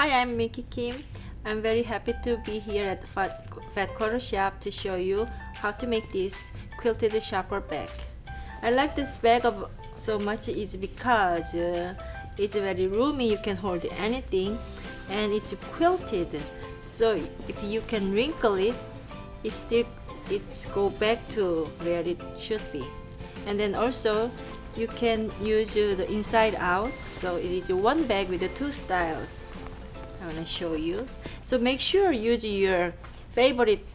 Hi, I'm Minki Kim. I'm very happy to be here at the Fat, Quarter Shop to show you how to make this quilted shopper bag. I like this bag of so much is because uh, it's very roomy, you can hold anything and it's quilted so if you can wrinkle it it still it's go back to where it should be and then also you can use uh, the inside out so it is one bag with the two styles I want to show you so make sure use your favorite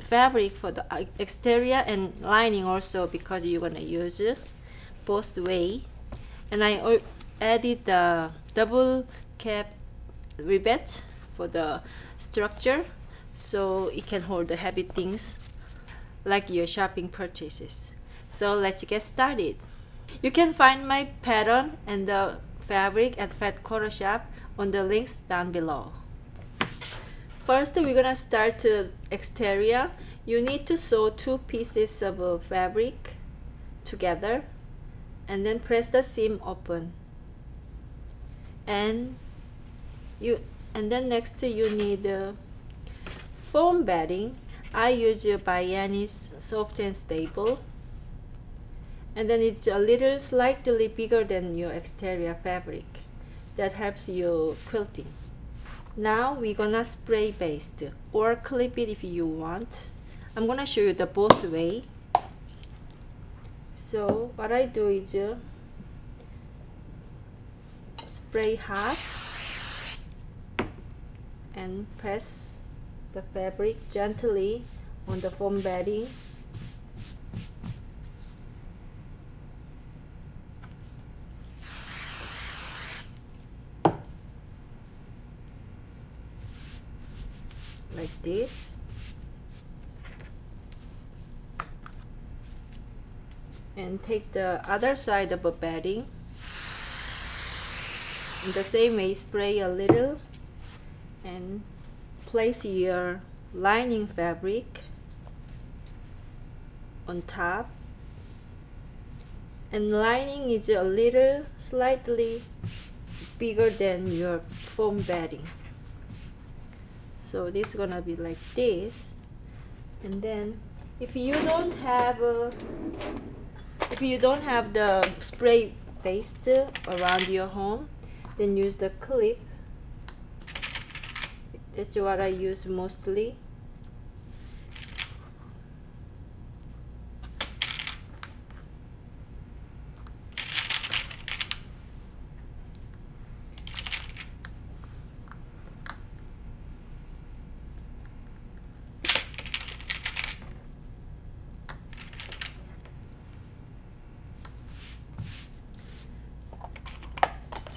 fabric for the uh, exterior and lining also because you're gonna use it both way and I added the double cap rivet for the structure so it can hold the heavy things like your shopping purchases. So let's get started. You can find my pattern and the fabric at Fat Quarter Shop on the links down below. First, we're gonna start the exterior. You need to sew two pieces of fabric together and then press the seam open. And you and then next you need uh, foam batting I use ByAnnie's soft and stable and then it's a little slightly bigger than your exterior fabric that helps you quilting. Now we're gonna spray baste or clip it if you want. I'm gonna show you the both way. So what I do is uh, spray hot and press the fabric gently on the foam batting like this. And take the other side of the batting in the same way spray a little. And place your lining fabric on top. And lining is a little slightly bigger than your foam batting so this is gonna be like this. And then if you don't have a, if you don't have the spray baste around your home then use the clip. That's what I use mostly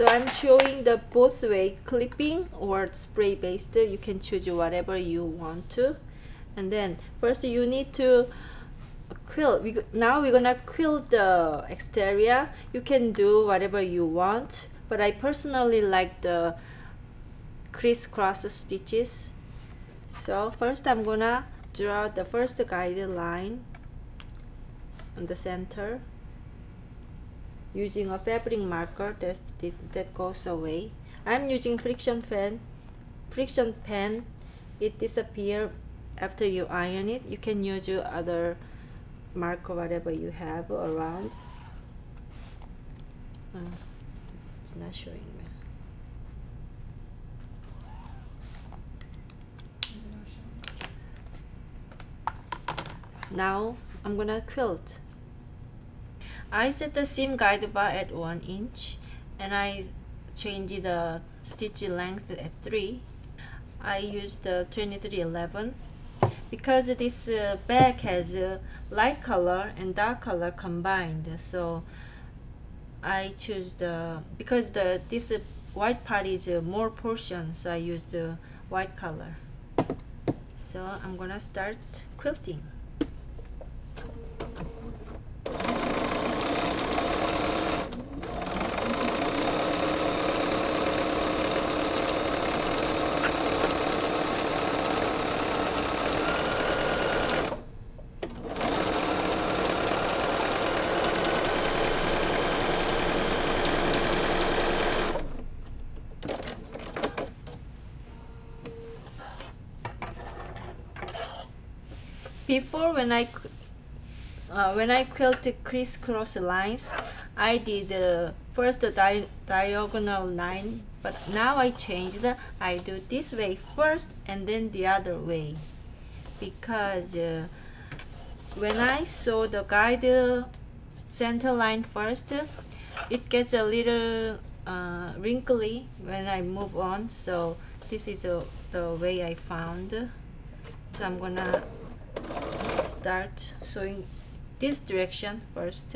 so I'm showing the both way clipping or spray baste you can choose whatever you want to. And then first you need to quilt. We, now we're gonna quilt the exterior. You can do whatever you want but I personally like the crisscross stitches. So first I'm gonna draw the first guideline on the center using a fabric marker that, that goes away. I'm using Frixion pen. Frixion pen, it disappear after you iron it. You can use your other marker, whatever you have around. Uh, it's not showing me. Now I'm gonna quilt. I set the seam guide bar at 1 inch and I changed the stitch length at 3. I used the 2311 because this uh, bag has light color and dark color combined. So I choose the because the this uh, white part is uh, more portion so I used the white color. So I'm gonna start quilting when I uh, when I quilt crisscross lines I did uh, first di diagonal line but now I changed I do this way first and then the other way. Because uh, when I sew the guide center line first it gets a little uh, wrinkly when I move on so this is uh, the way I found. So I'm gonna start. Sewing this direction first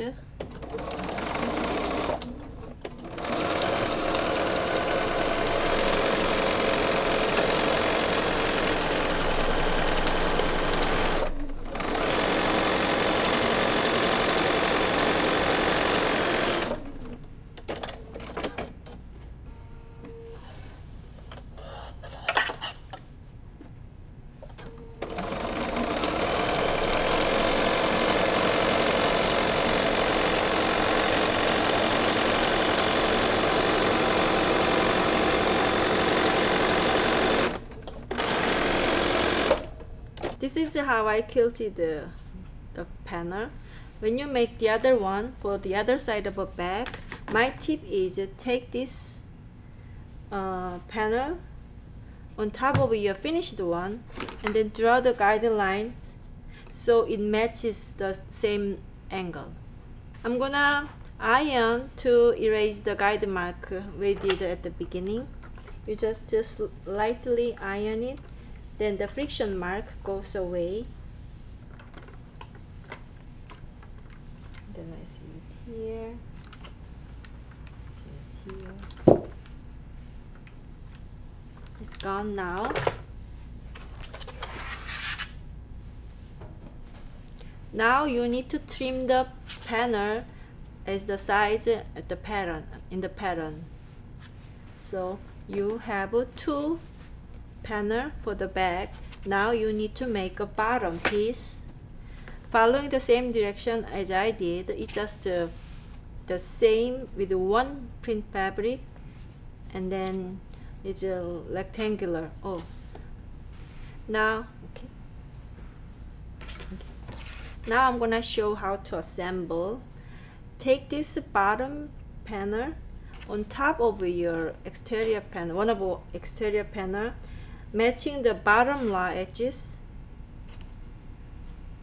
this is how I quilted the, the panel. When you make the other one for the other side of a bag my tip is take this uh, panel on top of your finished one and then draw the guidelines so it matches the same angle. I'm gonna iron to erase the guide mark we did at the beginning. You just just lightly iron it then the Frixion mark goes away. Then I see it here. It's gone now. Now you need to trim the panel as the size at uh, the pattern in the pattern. So you have two panel for the back. Now you need to make a bottom piece. Following the same direction as I did it's just uh, the same with one print fabric and then it's a rectangular. Oh. Now okay. okay now I'm gonna show how to assemble. Take this bottom panel on top of your exterior panel one of exterior panel matching the bottom law edges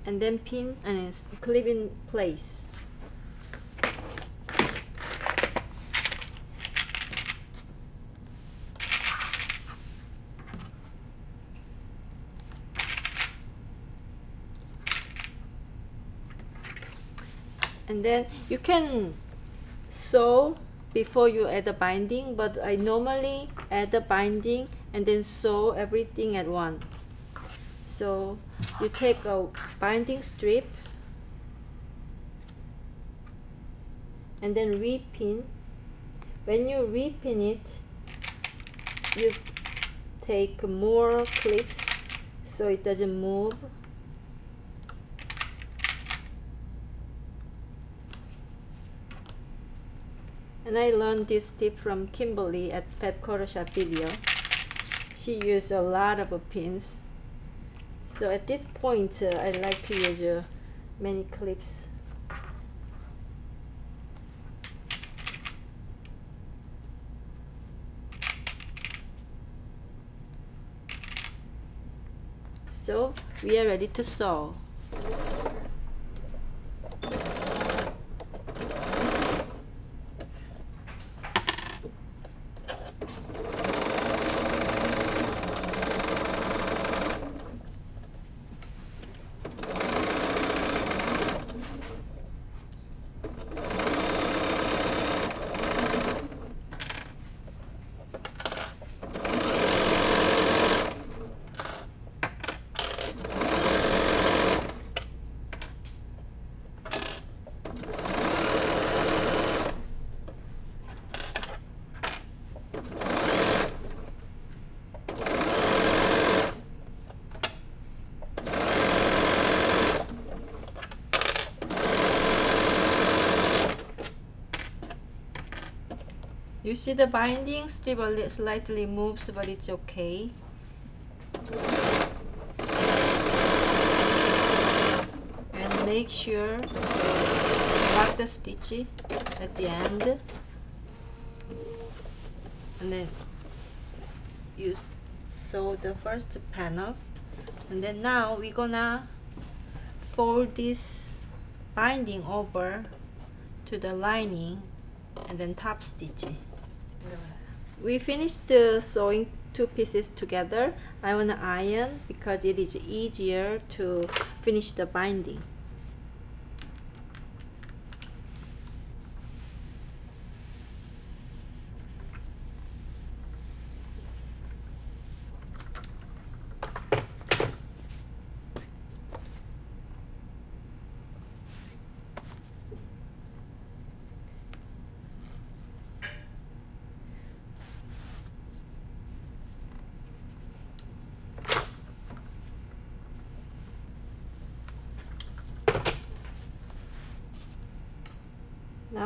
and then pin and clip in place. And then you can sew before you add the binding but I normally add the binding and then sew everything at once so you take a binding strip and then repin. When you repin it you take more clips so it doesn't move and I learned this tip from Kimberly at Fat Shop video she used a lot of pins. So at this point uh, I like to use uh, many clips. So we are ready to sew You see the binding? Strip slightly moves, but it's okay. And make sure lock the stitch at the end. And then you sew the first panel and then now we're gonna fold this binding over to the lining and then top stitch we finished the sewing two pieces together. I want to iron because it is easier to finish the binding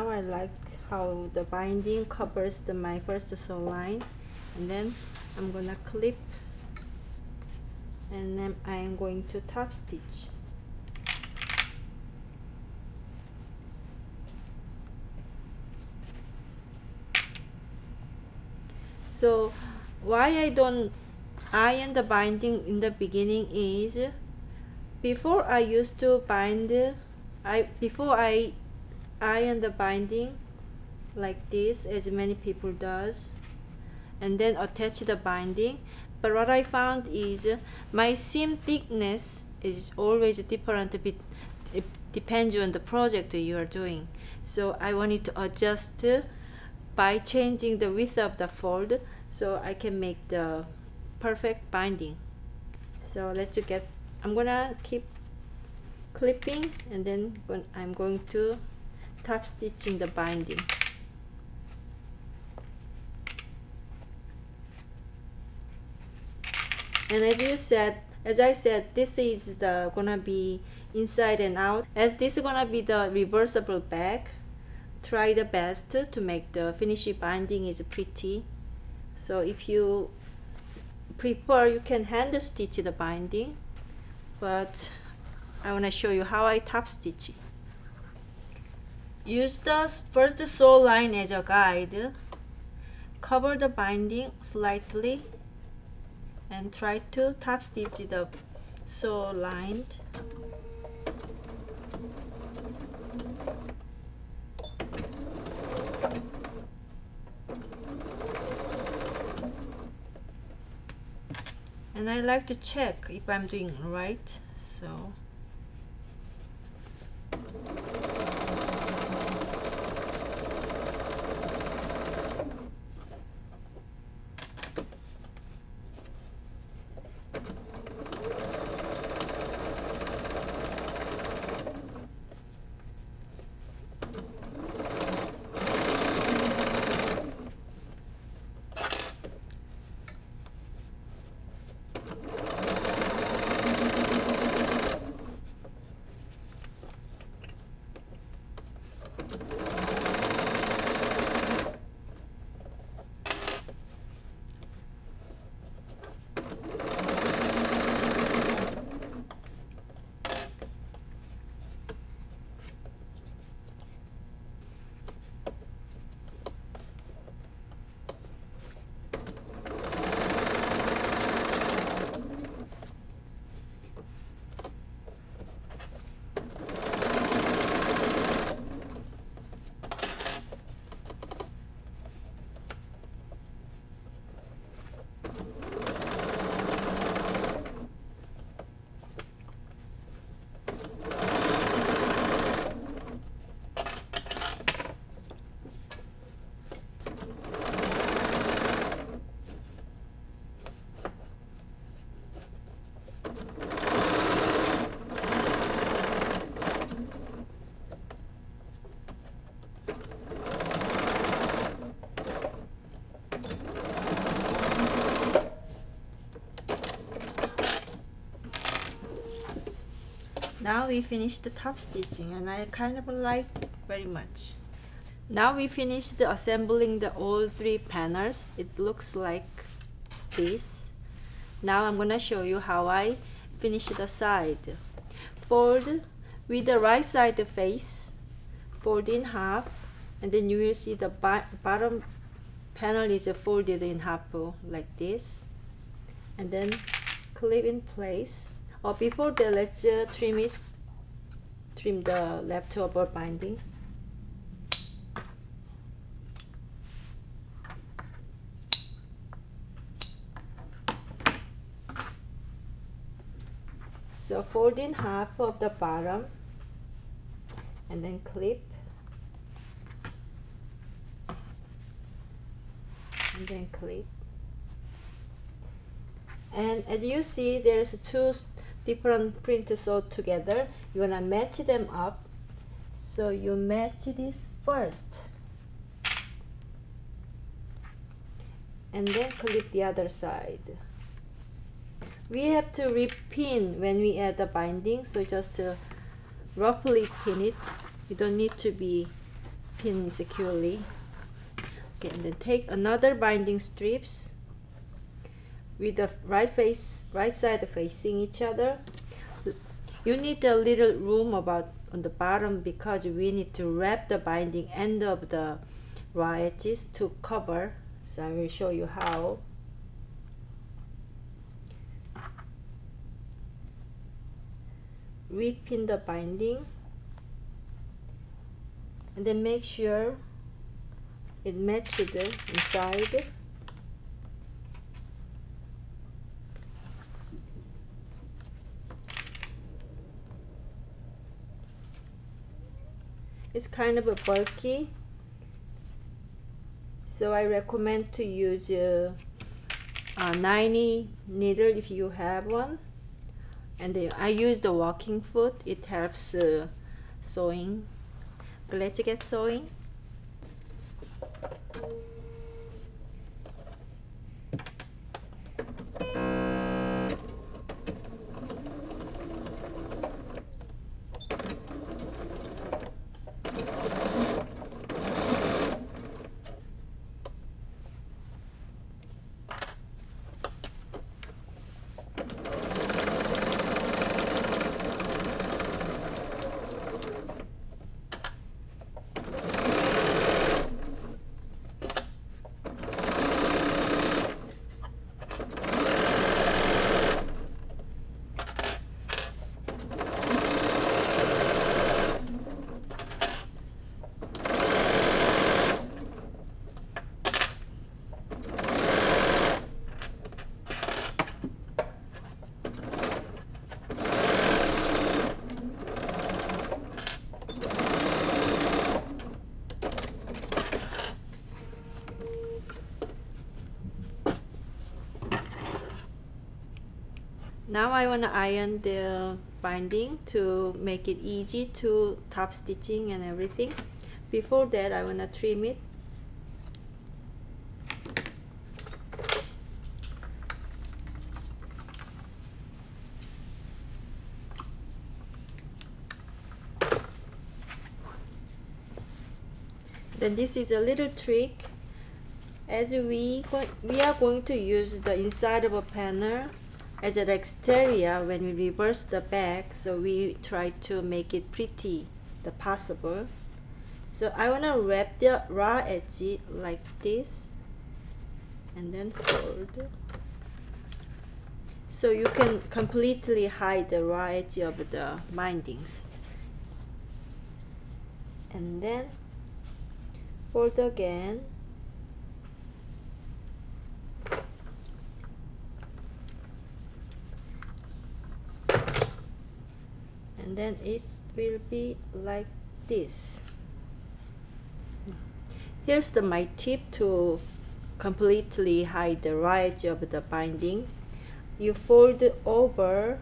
now I like how the binding covers the, my first sew line. And then I'm gonna clip. And then I am going to top stitch. So why I don't iron the binding in the beginning is before I used to bind I before I iron the binding like this as many people does and then attach the binding. But what I found is uh, my seam thickness is always different it depends on the project you are doing. So I wanted to adjust uh, by changing the width of the fold so I can make the perfect binding. So let's get I'm gonna keep clipping and then I'm going to top stitching the binding. And as you said as I said this is the gonna be inside and out. As this is gonna be the reversible back try the best to make the finishing binding is pretty. So if you prefer you can hand stitch the binding but I want to show you how I top stitch it Use the first sew line as a guide. Cover the binding slightly and try to top stitch the sew line. and I like to check if I'm doing right so now we finish the top stitching and I kind of like very much. Now we finished assembling the all three panels it looks like this. Now I'm gonna show you how I finish the side. Fold with the right side face fold in half and then you will see the bottom panel is folded in half like this. And then clip in place or before that let's uh, trim it trim the leftover bindings. So fold in half of the bottom and then clip. And then clip. And as you see there's two different print all together. You wanna match them up. So you match this first. And then clip the other side. We have to repin when we add the binding so just to roughly pin it. You don't need to be pinned securely. Okay and then take another binding strips with the right face right side facing each other. You need a little room about on the bottom because we need to wrap the binding end of the raw edges to cover. So I will show you how. Repin the binding. And then make sure it matches inside it's kind of a bulky. So I recommend to use uh, a 90 needle if you have one. And then I use the walking foot. It helps uh, sewing. But let's get sewing now I want to iron the binding to make it easy to top stitching and everything. Before that I want to trim it. Then this is a little trick. As we we are going to use the inside of a panel as an exterior when we reverse the back so we try to make it pretty the possible. So I want to wrap the raw edge like this and then fold. So you can completely hide the raw edge of the bindings and then fold again then it will be like this. Here's the my tip to completely hide the right of the binding. You fold over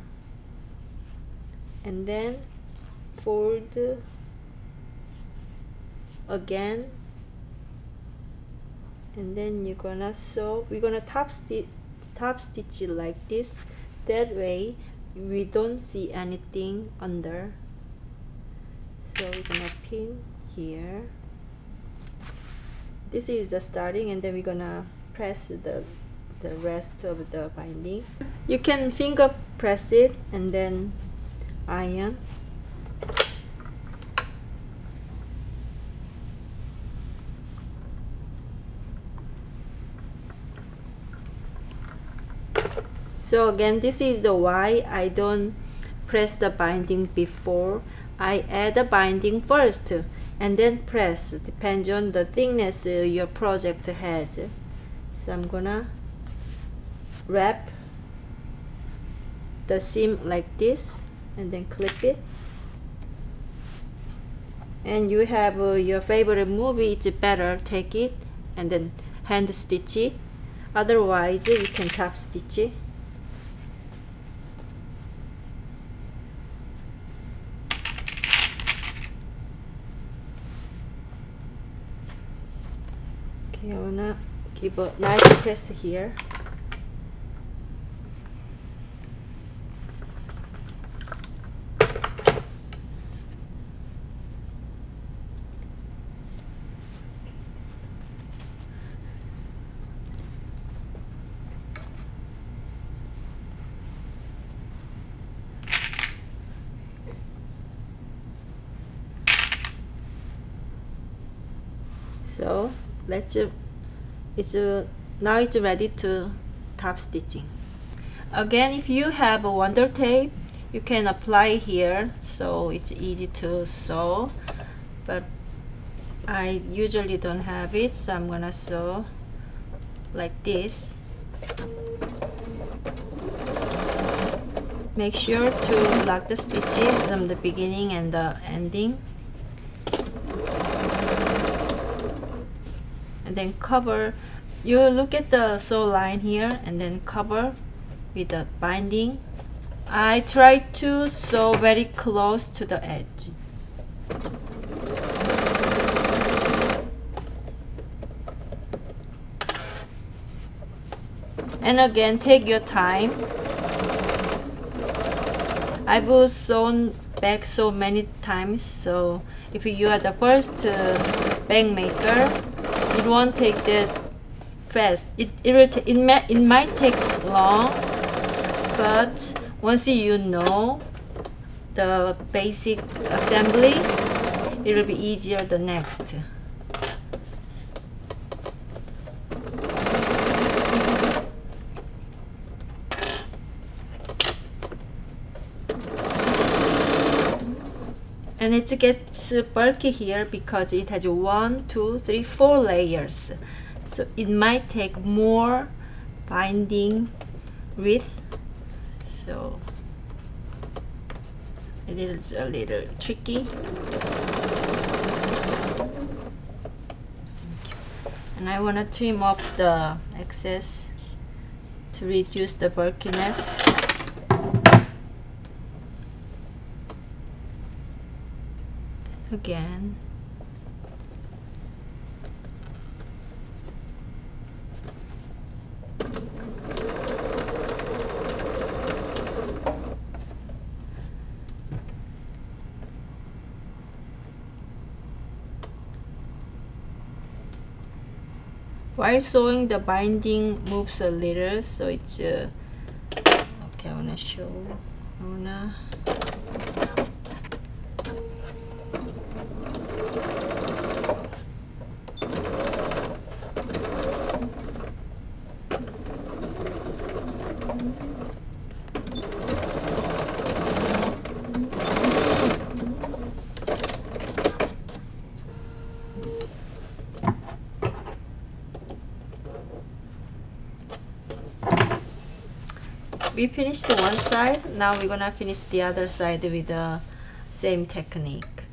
and then fold again. And then you're gonna sew we're gonna top stitch top stitch it like this. That way we don't see anything under. So we're gonna pin here. This is the starting and then we're gonna press the the rest of the bindings. You can finger press it and then iron so again this is the why I don't press the binding before I add the binding first and then press. Depends on the thickness uh, your project has so I'm gonna wrap the seam like this and then clip it. And you have uh, your favorite movie it's better take it and then hand stitch it. Otherwise you can top stitch it okay I give a nice press here. So let's it's uh, now it's ready to top stitching. Again if you have a wonder tape you can apply here so it's easy to sew but I usually don't have it so I'm gonna sew like this. Make sure to lock the stitches from the beginning and the ending and then cover you look at the sew line here and then cover with the binding. I try to sew very close to the edge. And again take your time. I've sewn back so many times so if you are the first uh, bag maker it won't take that fast. It it will it, may, it might take long, but once you know the basic assembly, it will be easier the next. And it gets bulky here because it has one two three four layers. So it might take more binding width. So it is a little tricky. And I want to trim off the excess to reduce the bulkiness again. While sewing the binding moves a little? So it's uh, okay I wanna show I wanna we finished one side now we're gonna finish the other side with the same technique.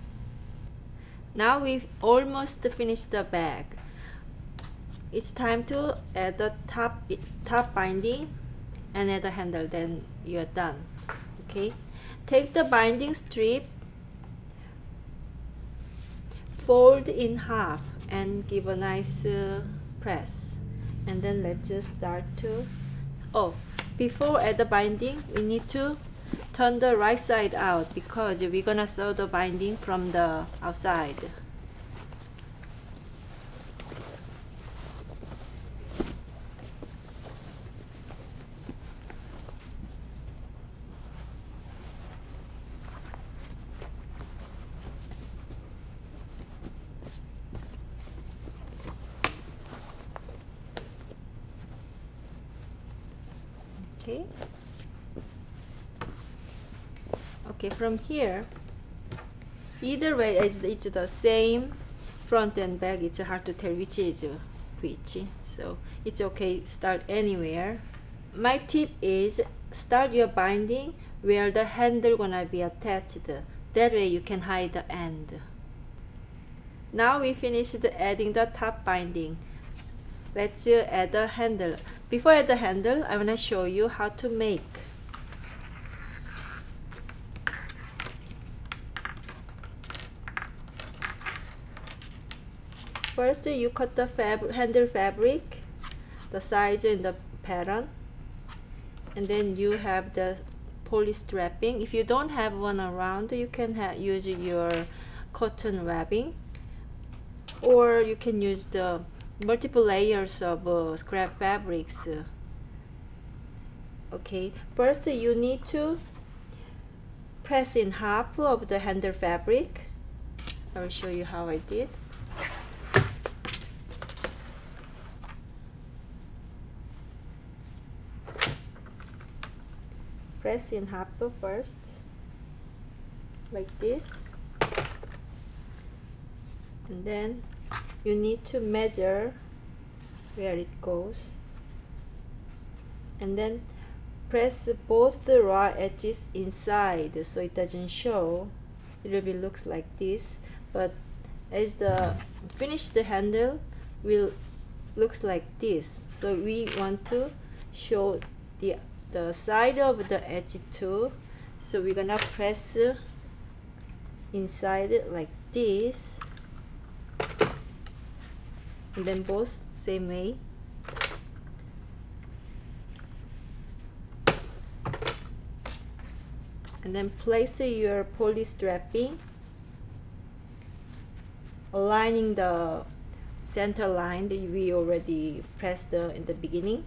Now we've almost finished the bag. It's time to add the top top binding and add the handle then you're done okay? Take the binding strip fold in half and give a nice uh, press. And then let's just start to oh before add the binding we need to turn the right side out because we're gonna sew the binding from the outside from here. Either way it's, it's the same front and back it's hard to tell which is which. So it's okay start anywhere. My tip is start your binding where the handle gonna be attached. That way you can hide the end. Now we finished adding the top binding. Let's add the handle. Before add the handle I want to show you how to make First, you cut the fab handle fabric, the size and the pattern, and then you have the poly strapping. If you don't have one around, you can use your cotton webbing, or you can use the multiple layers of uh, scrap fabrics. Okay, first you need to press in half of the handle fabric. I will show you how I did. Press in half first like this. And then you need to measure where it goes. And then press both the raw edges inside so it doesn't show. It will be looks like this but as the finish the handle will looks like this. So we want to show the the side of the edge too so we're gonna press inside it like this. And then both same way. And then place your poly strapping aligning the center line that we already pressed in the beginning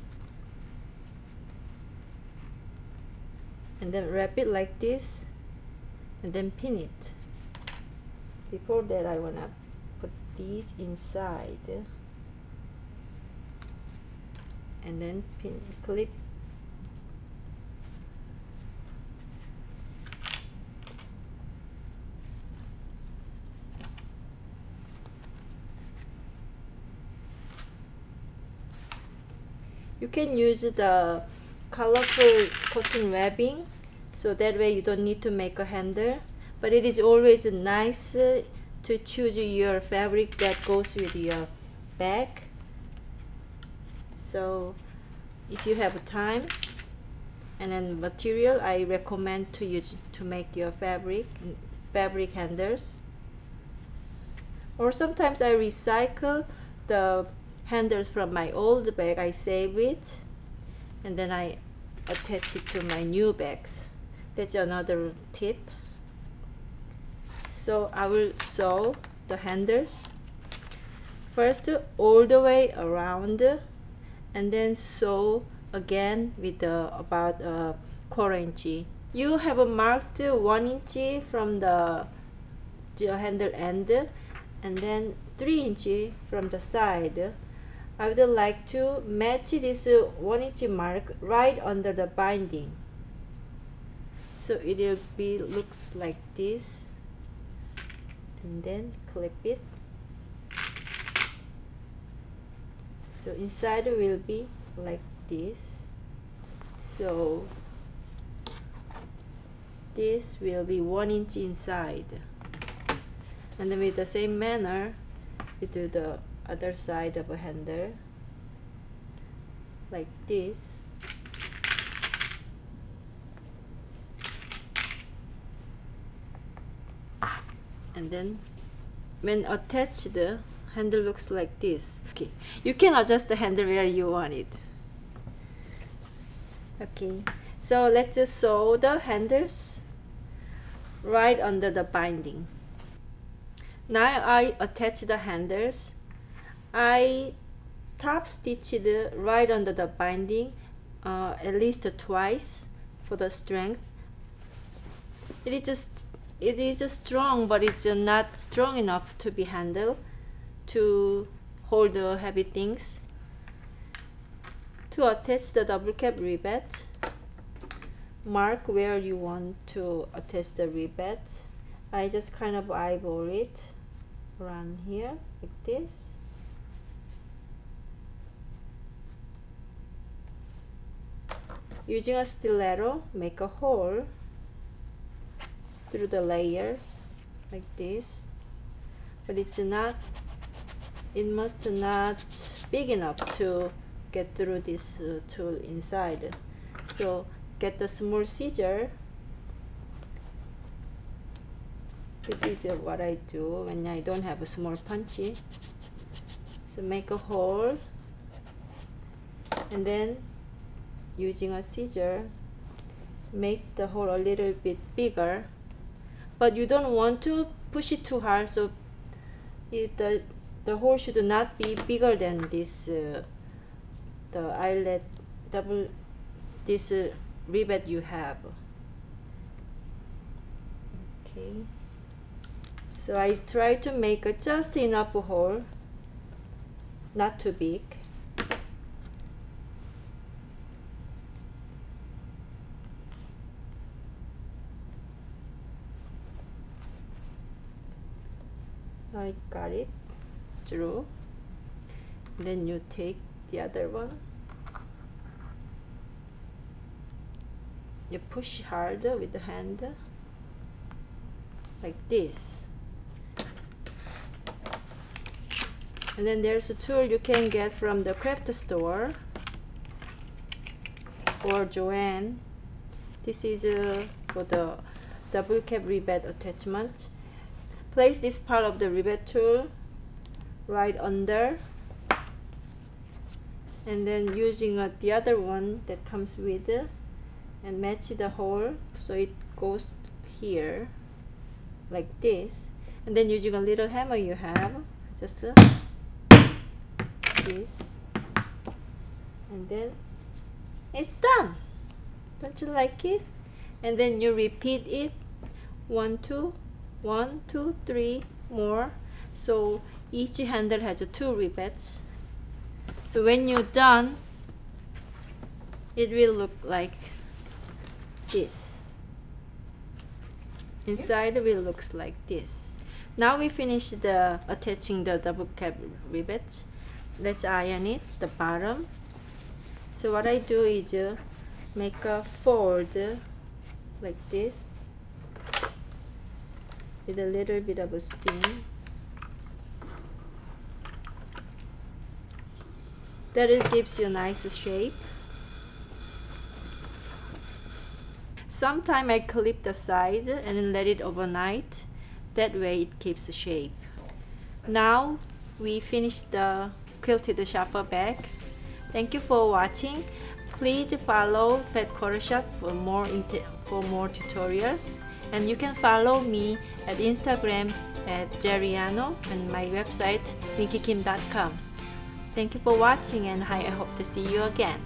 and then wrap it like this and then pin it. Before that I wanna put these inside and then pin clip. You can use the colorful cotton webbing so that way you don't need to make a handle. But it is always nice uh, to choose your fabric that goes with your bag. So if you have time and then material I recommend to you to make your fabric fabric handles. Or sometimes I recycle the handles from my old bag I save it and then I attach it to my new bags. That's another tip. So I will sew the handles. First all the way around and then sew again with the about a quarter inch. You have marked one inch from the, the handle end and then three inch from the side I would like to match this 1 inch mark right under the binding. So it will be looks like this. And then clip it. So inside will be like this. So this will be one inch inside. And then with the same manner you do the other side of a handle like this. And then when attached the handle looks like this. Okay. You can adjust the handle where you want it. Okay. So let's just sew the handles right under the binding. Now I attach the handles I top stitched right under the binding uh, at least twice for the strength. It is just it is strong, but it's not strong enough to be handled to hold the heavy things. To attach the double cap rivet, mark where you want to attach the rivet I just kind of eyeball it around here like this using a stiletto make a hole through the layers like this. But it's not it must not big enough to get through this uh, tool inside. So get the small scissor. This is uh, what I do when I don't have a small punchy. So make a hole. And then using a scissor make the hole a little bit bigger. But you don't want to push it too hard so it, the, the hole should not be bigger than this uh, the eyelet double this uh, rivet you have. Okay. So I try to make a just enough hole not too big I got it through. Then you take the other one. You push harder with the hand like this. And then there's a tool you can get from the craft store or Joann this is uh, for the double cap rivet attachment place this part of the rivet tool right under and then using uh, the other one that comes with uh, and match the hole so it goes here like this. And then using a little hammer you have just uh, this. And then it's done. Don't you like it? And then you repeat it. One two one two three more. So each handle has two rivets so when you're done it will look like this. Inside will looks like this. Now we finish the attaching the double cap rivet let's iron it the bottom. So what I do is uh, make a fold like this with a little bit of a steam that it gives you a nice shape Sometimes I clip the sides and let it overnight. That way it keeps the shape. Now we finished the quilted shopper bag. Thank you for watching. Please follow Fat Quarter Shop for more for more tutorials. And you can follow me at Instagram at zeriano and my website minkikim.com. Thank you for watching and hi I hope to see you again.